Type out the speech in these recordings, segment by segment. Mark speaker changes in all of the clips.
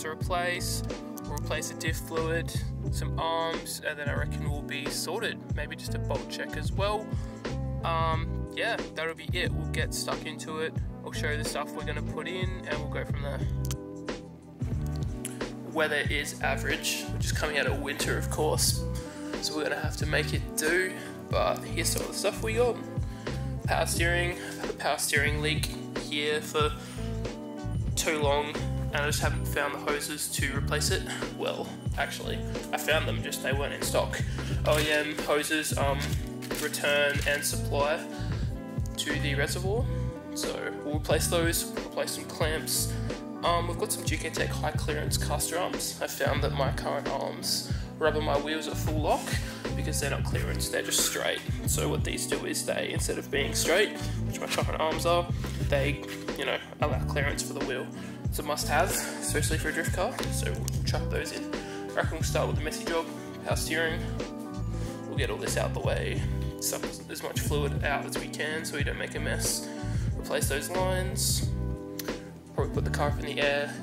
Speaker 1: some to replace, replace the diff fluid, some arms, and then I reckon we'll be sorted. Maybe just a bolt check as well. Um, yeah, that'll be it. We'll get stuck into it. I'll show you the stuff we're gonna put in, and we'll go from there weather is average, which is coming out of winter, of course. So we're gonna have to make it do. But here's all the stuff we got: power steering. A power steering leak here for too long, and I just haven't found the hoses to replace it. Well, actually, I found them, just they weren't in stock. OEM hoses, um, return and supply to the reservoir. So we'll replace those, replace some clamps. Um, we've got some GK Tech high clearance caster arms. I found that my current arms rubber my wheels at full lock because they're not clearance, they're just straight. So what these do is they, instead of being straight, which my current arms are, they, you know, allow clearance for the wheel. It's a must have, especially for a drift car, so we'll chuck those in. I reckon we'll start with the messy job, power steering. We'll get all this out the way, suck as much fluid out as we can so we don't make a mess. Replace those lines, probably put the car up in the air,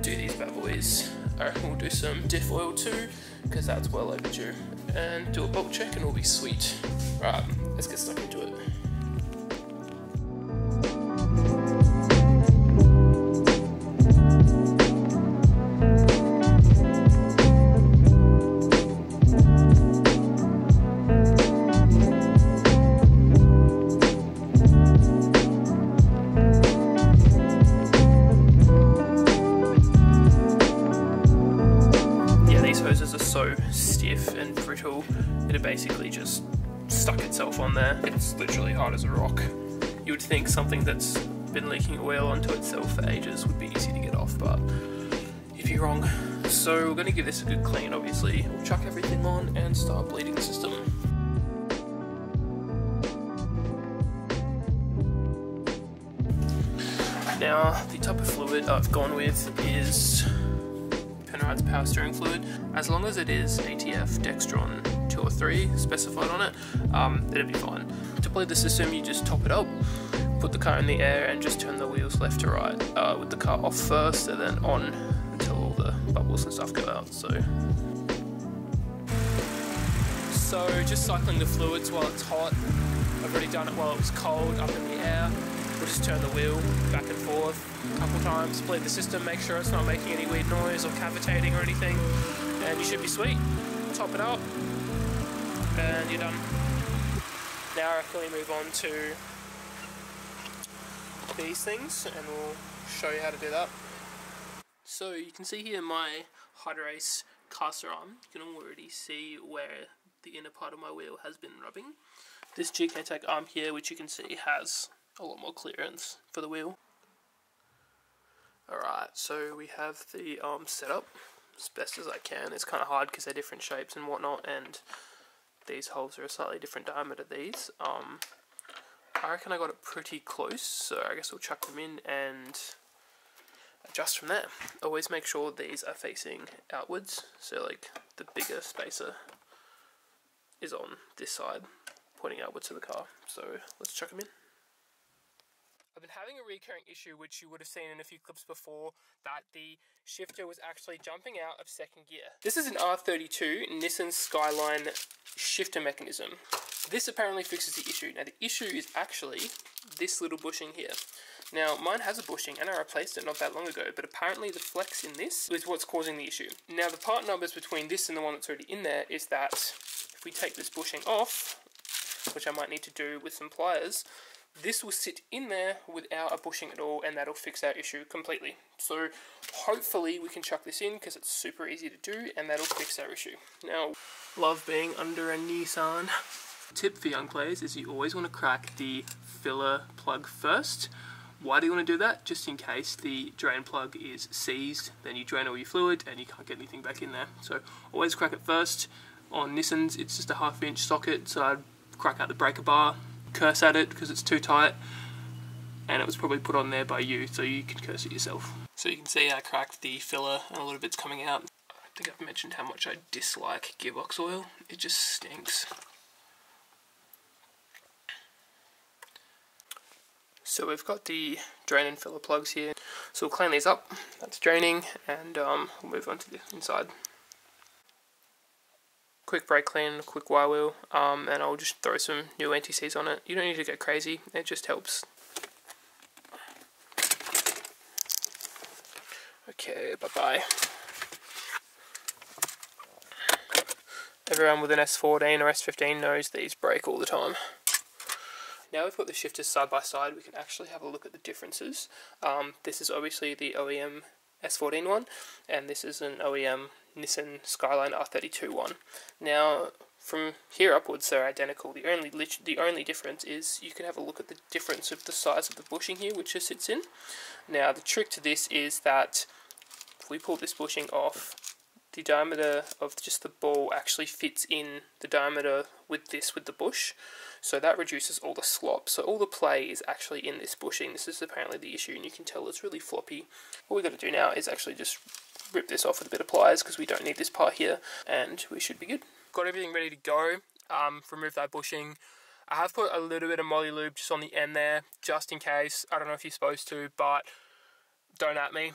Speaker 1: do these bad boys. I reckon we'll do some diff oil too, because that's well overdue. And do a bolt check and it'll be sweet. Right, let's get stuck into it. Hoses are so stiff and brittle, it basically just stuck itself on there. It's literally hard as a rock. You would think something that's been leaking oil onto itself for ages would be easy to get off, but if you're wrong. So we're going to give this a good clean, obviously. We'll chuck everything on and start bleeding the system. Now, the type of fluid I've gone with is Power steering fluid. As long as it is ATF Dexron 2 or 3 specified on it, um, it'll be fine. To play the system, you just top it up, put the car in the air, and just turn the wheels left to right uh, with the car off first and then on until all the bubbles and stuff go out. So. So just cycling the fluids while it's hot. I've already done it while it was cold up in the air. We'll just turn the wheel back and forth a couple times, bleed the system, make sure it's not making any weird noise or cavitating or anything, and you should be sweet. Top it up, and you're done. Now I reckon we move on to these things, and we'll show you how to do that. So you can see here my Hardrace caster arm. You can already see where the inner part of my wheel has been rubbing. This GK Tech arm here, which you can see has a lot more clearance for the wheel. Alright, so we have the arm set up as best as I can. It's kind of hard because they're different shapes and whatnot, and these holes are a slightly different diameter these. Um, I reckon I got it pretty close, so I guess we'll chuck them in and adjust from there. Always make sure these are facing outwards, so like the bigger spacer is on this side, pointing outwards to the car. So let's chuck them in. I've been having a recurring issue, which you would have seen in a few clips before, that the shifter was actually jumping out of second gear. This is an R32 Nissan Skyline shifter mechanism. This apparently fixes the issue. Now the issue is actually this little bushing here. Now mine has a bushing and I replaced it not that long ago, but apparently the flex in this is what's causing the issue. Now the part numbers between this and the one that's already in there is that if we take this bushing off, which I might need to do with some pliers, this will sit in there without a bushing at all and that'll fix our issue completely. So hopefully we can chuck this in because it's super easy to do and that'll fix our issue. Now, love being under a Nissan. Tip for young players is you always want to crack the filler plug first. Why do you want to do that? Just in case the drain plug is seized, then you drain all your fluid and you can't get anything back in there. So always crack it first. on Nissans it's just a half inch socket so I'd crack out the breaker bar, curse at it because it's too tight and it was probably put on there by you so you can curse it yourself. So you can see I cracked the filler and a little bit's coming out. I think I've mentioned how much I dislike gearbox oil, it just stinks. So we've got the drain and filler plugs here. So we'll clean these up, that's draining, and um, we'll move on to the inside. Quick brake clean, quick wire wheel, um, and I'll just throw some new NTCs on it. You don't need to go crazy, it just helps. Okay, bye-bye. Everyone with an S14 or S15 knows these break all the time. Now we've got the shifters side by side, we can actually have a look at the differences. Um, this is obviously the OEM S14 one, and this is an OEM Nissan Skyline R32 one. Now, from here upwards, they're identical. The only the only difference is you can have a look at the difference of the size of the bushing here, which it sits in. Now, the trick to this is that if we pull this bushing off, the diameter of just the ball actually fits in the diameter with this with the bush. So that reduces all the slop. So all the play is actually in this bushing. This is apparently the issue and you can tell it's really floppy. What we've got to do now is actually just rip this off with a bit of pliers because we don't need this part here and we should be good. Got everything ready to go um, remove that bushing. I have put a little bit of moly lube just on the end there just in case. I don't know if you're supposed to but don't at me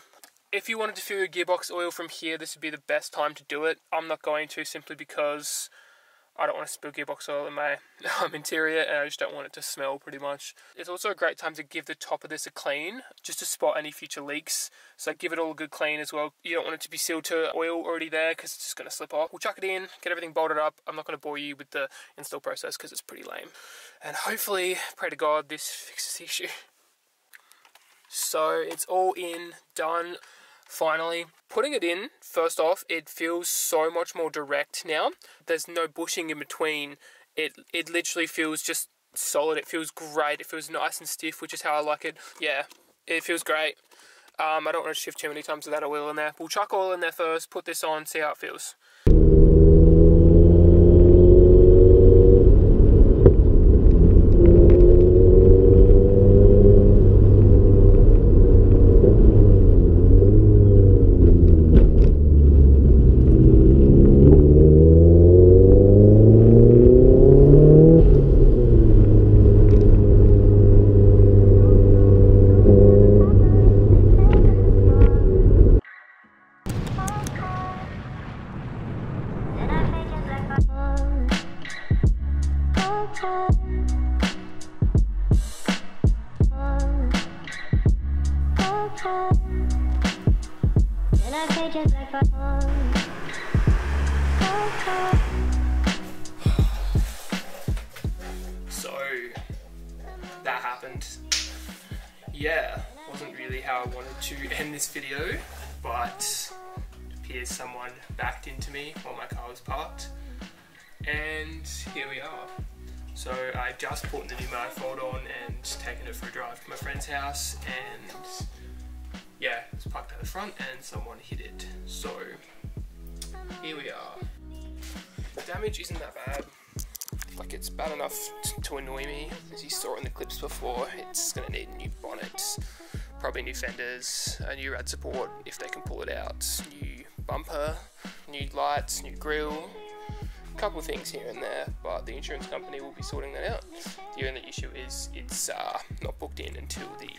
Speaker 1: if you wanted to fill your gearbox oil from here, this would be the best time to do it. I'm not going to simply because I don't want to spill gearbox oil in my um, interior and I just don't want it to smell pretty much. It's also a great time to give the top of this a clean just to spot any future leaks. So give it all a good clean as well. You don't want it to be sealed to oil already there because it's just going to slip off. We'll chuck it in, get everything bolted up. I'm not going to bore you with the install process because it's pretty lame. And hopefully, pray to God, this fixes the issue. So it's all in, done finally. Putting it in, first off, it feels so much more direct now. There's no bushing in between. It it literally feels just solid. It feels great. It feels nice and stiff, which is how I like it. Yeah, it feels great. Um, I don't want to shift too many times without oil in there. We'll chuck oil in there first, put this on, see how it feels. So that happened. Yeah, wasn't really how I wanted to end this video, but it appears someone backed into me while my car was parked. And here we are. So I just put the new manifold on and taken it for a drive to my friend's house and yeah, it was parked at the front and someone hit it. So here we are. The damage isn't that bad. Like it's bad enough to annoy me. As you saw in the clips before, it's gonna need a new bonnet, probably new fenders, a new rad support if they can pull it out, new bumper, new lights, new grille, a couple of things here and there, but the insurance company will be sorting that out. The only issue is it's uh, not booked in until the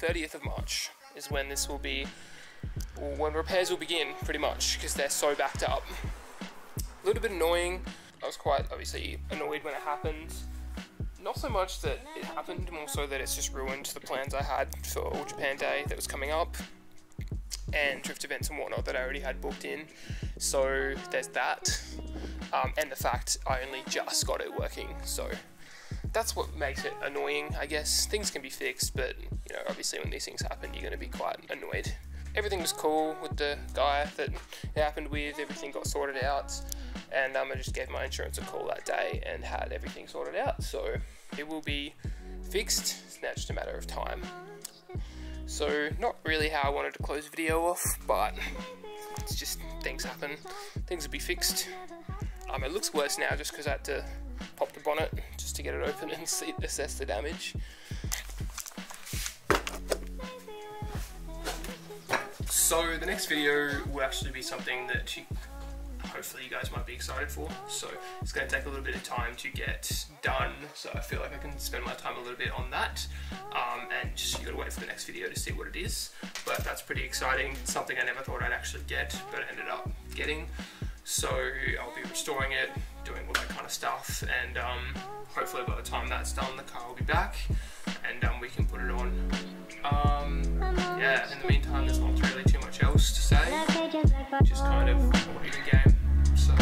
Speaker 1: 30th of March is when this will be, when repairs will begin, pretty much, because they're so backed up. A little bit annoying. I was quite obviously annoyed when it happened. Not so much that it happened, more so that it's just ruined the plans I had for All Japan Day that was coming up, and drift events and whatnot that I already had booked in. So there's that, um, and the fact I only just got it working. So that's what makes it annoying, I guess. Things can be fixed, but you know, obviously when these things happen, you're going to be quite annoyed. Everything was cool with the guy that it happened with. Everything got sorted out, and um, I just gave my insurance a call that day and had everything sorted out. So it will be fixed. It's now just a matter of time. So not really how I wanted to close video off, but it's just things happen. Things will be fixed. Um, it looks worse now just because I had to pop the bonnet just to get it open and see assess the damage. So the next video will actually be something that you, hopefully you guys might be excited for. So it's going to take a little bit of time to get done. So I feel like I can spend my time a little bit on that. Um, and just you got to wait for the next video to see what it is. But that's pretty exciting. Something I never thought I'd actually get, but I ended up getting. So I'll be restoring it, doing what kind stuff, and um, hopefully by the time that's done, the car will be back, and um, we can put it on. Um, yeah, in the meantime, there's not really too much else to say. Just kind of waiting game. So.